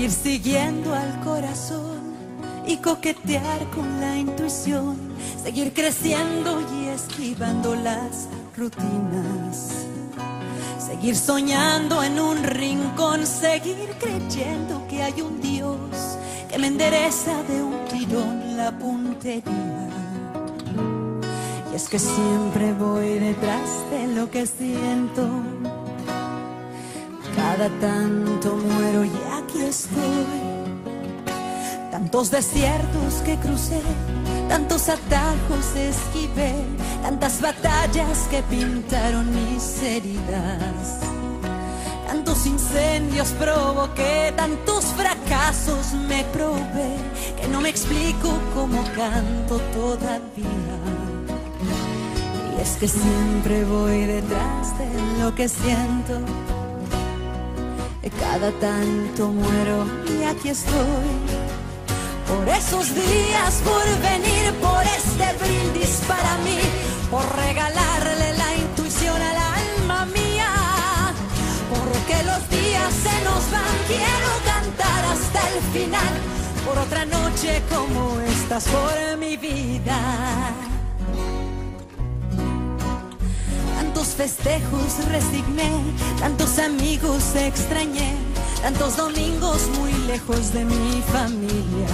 Seguir siguiendo al corazón y coquetear con la intuición. Seguir creciendo y esquivando las rutinas. Seguir soñando en un rincón, seguir creyendo que hay un Dios que me endereza de un tirón la puntería. Y es que siempre voy detrás de lo que siento. Cada tanto muero y aquí estoy. Tantos desiertos que crucé, tantos atajos esquivé, tantas batallas que pintaron mis heridas. Tantos incendios provoqué, tantos fracasos me probé, que no me explico cómo canto todavía. Y es que siempre voy detrás de lo que siento. Cada tanto muero y aquí estoy. Por esos días, por venir, por este brindis para mí, por regalarle la intuición al alma mía. Porque los días se nos van, quiero cantar hasta el final. Por otra noche como estas, por mi vida. Tantos festejos resigné, tantos extrañé, tantos domingos muy lejos de mi familia.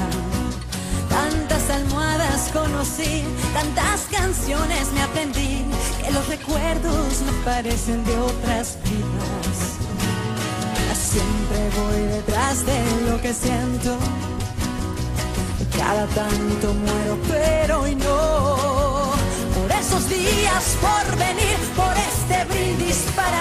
Tantas almohadas conocí, tantas canciones me aprendí, que los recuerdos me parecen de otras vidas. Siempre voy detrás de lo que siento, cada tanto muero, pero hoy no por esos días, por venir, por este brindis para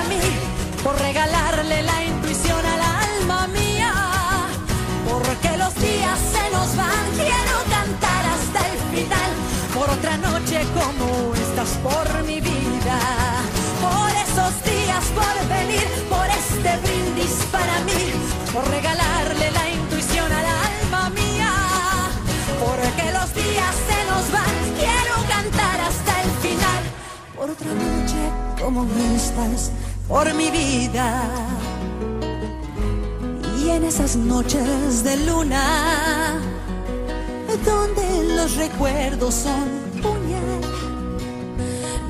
por regalarle la intuición al alma mía, porque los días se nos van, quiero cantar hasta el final, por otra noche como estás, por mi vida. Y en esas noches de luna, donde los recuerdos son puñal,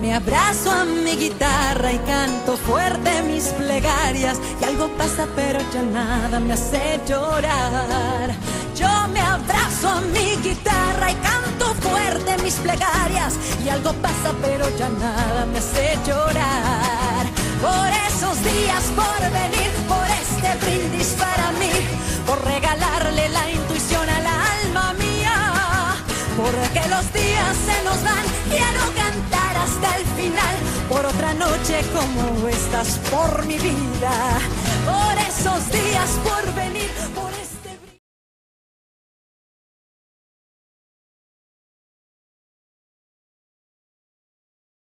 me abrazo a mi guitarra y canto fuerte mis plegarias. Y algo pasa, pero ya nada me hace llorar. Yo me abrazo a mi guitarra y canto fuerte mis plegarias. Y algo pasa, pero ya nada me hace llorar. Por esos días, por venir, por este brindis para mí, por regalarle la intuición al alma mía. Porque los días noche como estás, por mi vida. Por esos días, por venir, por